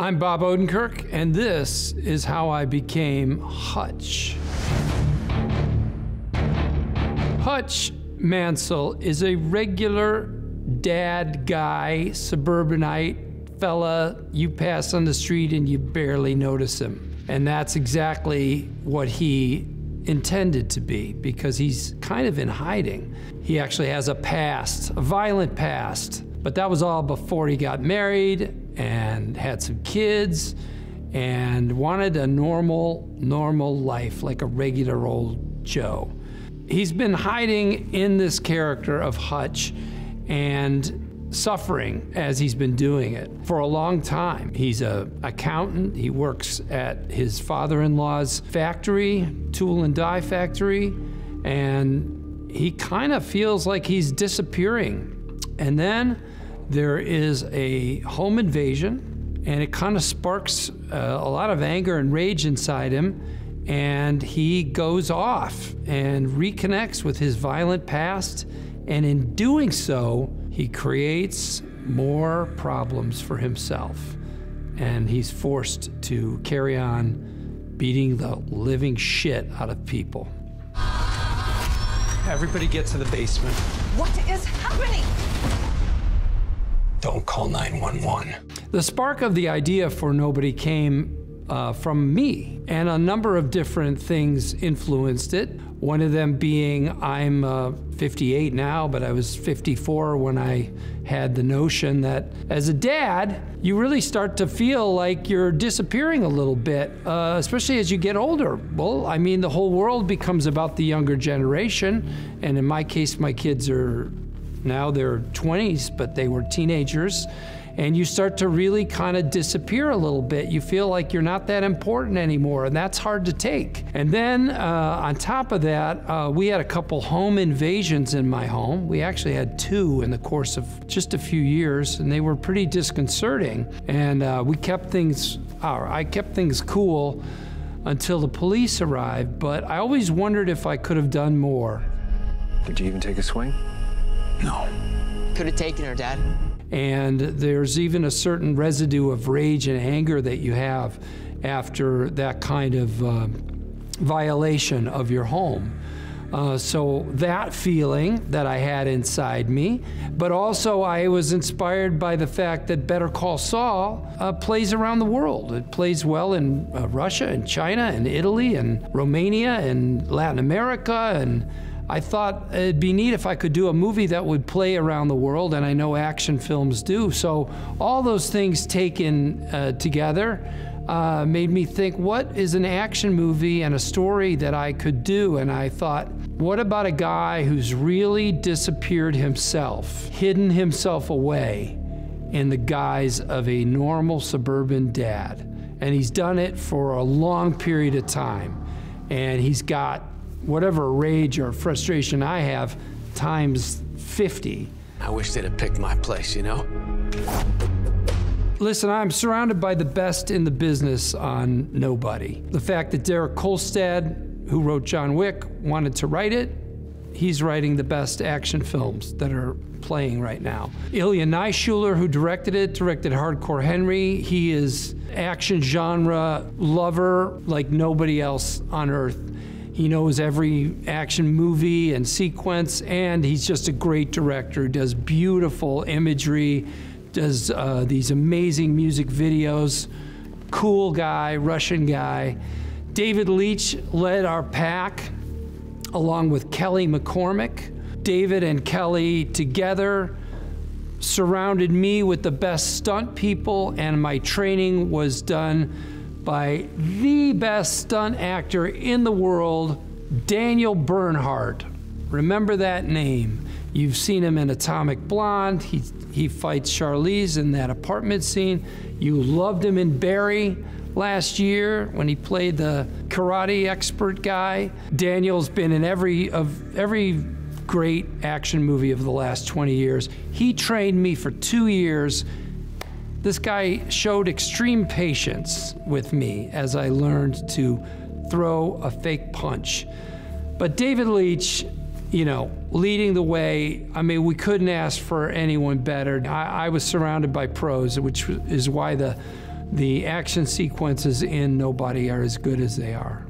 I'm Bob Odenkirk, and this is how I became Hutch. Hutch Mansell is a regular dad guy, suburbanite fella you pass on the street and you barely notice him. And that's exactly what he intended to be because he's kind of in hiding. He actually has a past, a violent past, but that was all before he got married and had some kids and wanted a normal, normal life like a regular old Joe. He's been hiding in this character of Hutch and suffering as he's been doing it for a long time. He's a accountant. He works at his father-in-law's factory, tool and die factory, and he kind of feels like he's disappearing. And then there is a home invasion, and it kind of sparks uh, a lot of anger and rage inside him. And he goes off and reconnects with his violent past. And in doing so, he creates more problems for himself. And he's forced to carry on beating the living shit out of people. Everybody get to the basement. What is happening? Don't call 911. The spark of the idea for Nobody came uh, from me, and a number of different things influenced it. One of them being I'm uh, 58 now, but I was 54 when I had the notion that as a dad, you really start to feel like you're disappearing a little bit, uh, especially as you get older. Well, I mean, the whole world becomes about the younger generation, and in my case, my kids are now they're 20s, but they were teenagers. And you start to really kind of disappear a little bit. You feel like you're not that important anymore, and that's hard to take. And then uh, on top of that, uh, we had a couple home invasions in my home. We actually had two in the course of just a few years, and they were pretty disconcerting. And uh, we kept things, I kept things cool until the police arrived, but I always wondered if I could have done more. Did you even take a swing? No. Could have taken her, Dad. And there's even a certain residue of rage and anger that you have after that kind of uh, violation of your home. Uh, so that feeling that I had inside me, but also I was inspired by the fact that Better Call Saul uh, plays around the world. It plays well in uh, Russia and China and Italy and Romania and Latin America and I thought it'd be neat if I could do a movie that would play around the world, and I know action films do. So all those things taken uh, together uh, made me think, what is an action movie and a story that I could do? And I thought, what about a guy who's really disappeared himself, hidden himself away in the guise of a normal suburban dad? And he's done it for a long period of time. And he's got whatever rage or frustration I have times 50. I wish they'd have picked my place, you know? Listen, I'm surrounded by the best in the business on Nobody. The fact that Derek Kolstad, who wrote John Wick, wanted to write it, he's writing the best action films that are playing right now. Ilya Naishuller, who directed it, directed Hardcore Henry. He is action genre lover like nobody else on earth. He knows every action movie and sequence, and he's just a great director. He does beautiful imagery, does uh, these amazing music videos. Cool guy, Russian guy. David Leitch led our pack along with Kelly McCormick. David and Kelly together surrounded me with the best stunt people, and my training was done by the best stunt actor in the world, Daniel Bernhardt. Remember that name. You've seen him in Atomic Blonde. He, he fights Charlize in that apartment scene. You loved him in Barry last year when he played the karate expert guy. Daniel's been in every of every great action movie of the last 20 years. He trained me for two years this guy showed extreme patience with me as I learned to throw a fake punch. But David Leitch, you know, leading the way, I mean, we couldn't ask for anyone better. I, I was surrounded by pros, which is why the the action sequences in Nobody are as good as they are.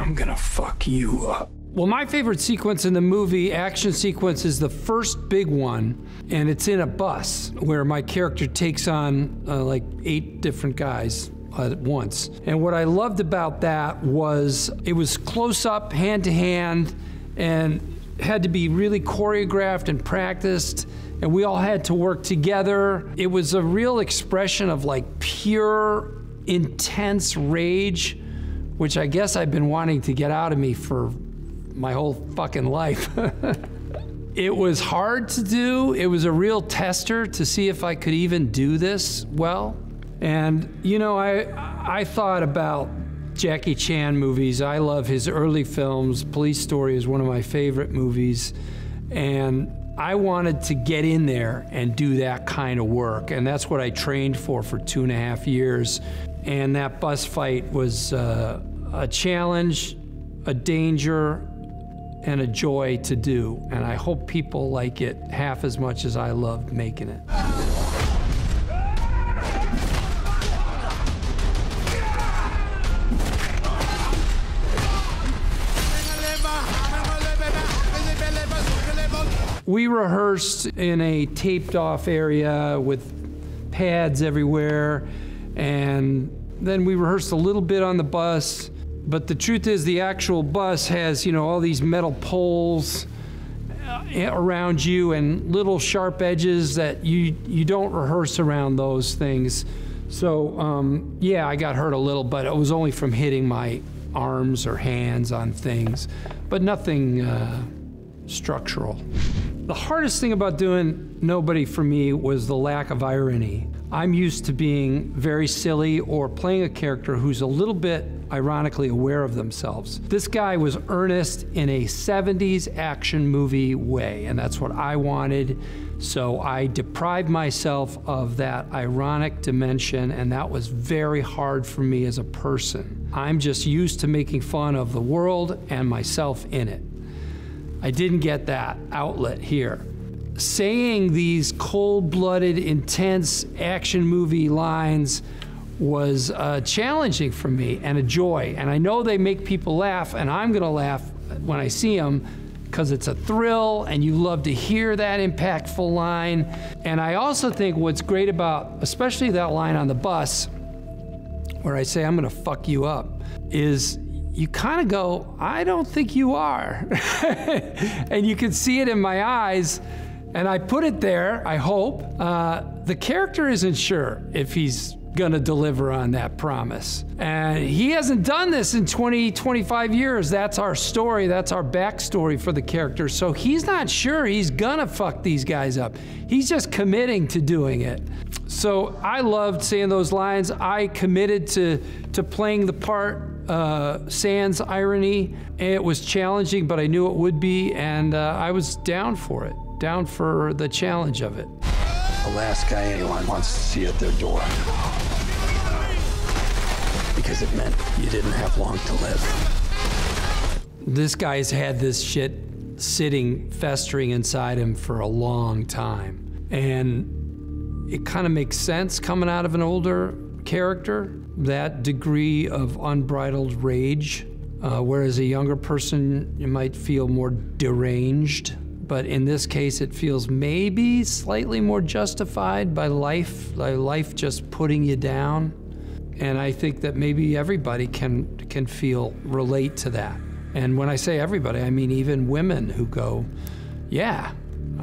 I'm gonna fuck you up. Well, my favorite sequence in the movie, action sequence, is the first big one, and it's in a bus where my character takes on uh, like eight different guys at once. And what I loved about that was it was close up, hand to hand, and had to be really choreographed and practiced. And we all had to work together. It was a real expression of like pure, intense rage, which I guess I've been wanting to get out of me for my whole fucking life. it was hard to do. It was a real tester to see if I could even do this well. And you know, I I thought about Jackie Chan movies. I love his early films. Police Story is one of my favorite movies. And I wanted to get in there and do that kind of work. And that's what I trained for for two and a half years. And that bus fight was uh, a challenge, a danger, and a joy to do. And I hope people like it half as much as I loved making it. We rehearsed in a taped off area with pads everywhere, and then we rehearsed a little bit on the bus. But the truth is, the actual bus has, you know, all these metal poles uh, around you and little sharp edges that you you don't rehearse around those things. So um, yeah, I got hurt a little, but it was only from hitting my arms or hands on things, but nothing uh, structural. The hardest thing about doing Nobody for me was the lack of irony. I'm used to being very silly or playing a character who's a little bit ironically aware of themselves. This guy was earnest in a 70s action movie way, and that's what I wanted. So I deprived myself of that ironic dimension, and that was very hard for me as a person. I'm just used to making fun of the world and myself in it. I didn't get that outlet here. Saying these cold blooded, intense action movie lines was uh, challenging for me and a joy. And I know they make people laugh, and I'm going to laugh when I see them because it's a thrill and you love to hear that impactful line. And I also think what's great about, especially that line on the bus, where I say, I'm going to fuck you up, is you kind of go, I don't think you are. and you can see it in my eyes. And I put it there, I hope. Uh, the character isn't sure if he's going to deliver on that promise. And he hasn't done this in 20, 25 years. That's our story. That's our backstory for the character. So he's not sure he's going to fuck these guys up. He's just committing to doing it. So I loved saying those lines. I committed to, to playing the part uh, sans irony. It was challenging, but I knew it would be, and uh, I was down for it, down for the challenge of it. The last guy anyone wants to see at their door. Because it meant you didn't have long to live. This guy's had this shit sitting, festering inside him for a long time. And it kind of makes sense coming out of an older character that degree of unbridled rage, uh, whereas a younger person you might feel more deranged. But in this case, it feels maybe slightly more justified by life, by life just putting you down. And I think that maybe everybody can can feel relate to that. And when I say everybody, I mean even women who go, "Yeah,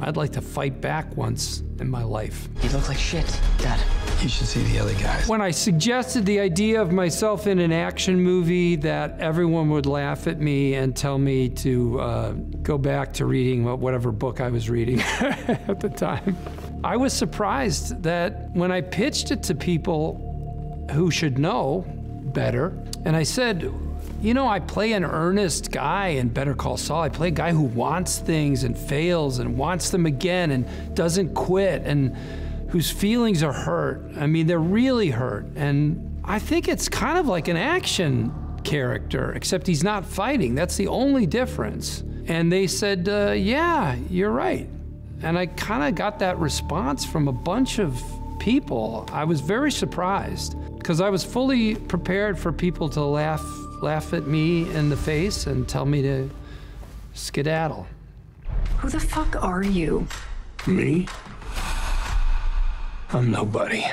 I'd like to fight back once in my life." You look like shit, Dad. You should see the other guys. When I suggested the idea of myself in an action movie, that everyone would laugh at me and tell me to uh, go back to reading whatever book I was reading at the time. I was surprised that when I pitched it to people who should know better, and I said, you know, I play an earnest guy in Better Call Saul. I play a guy who wants things and fails and wants them again and doesn't quit and whose feelings are hurt. I mean, they're really hurt. And I think it's kind of like an action character, except he's not fighting. That's the only difference. And they said, uh, Yeah, you're right. And I kind of got that response from a bunch of people. I was very surprised because I was fully prepared for people to laugh laugh at me in the face and tell me to skedaddle. Who the fuck are you? Me? I'm nobody.